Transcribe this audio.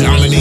dominate.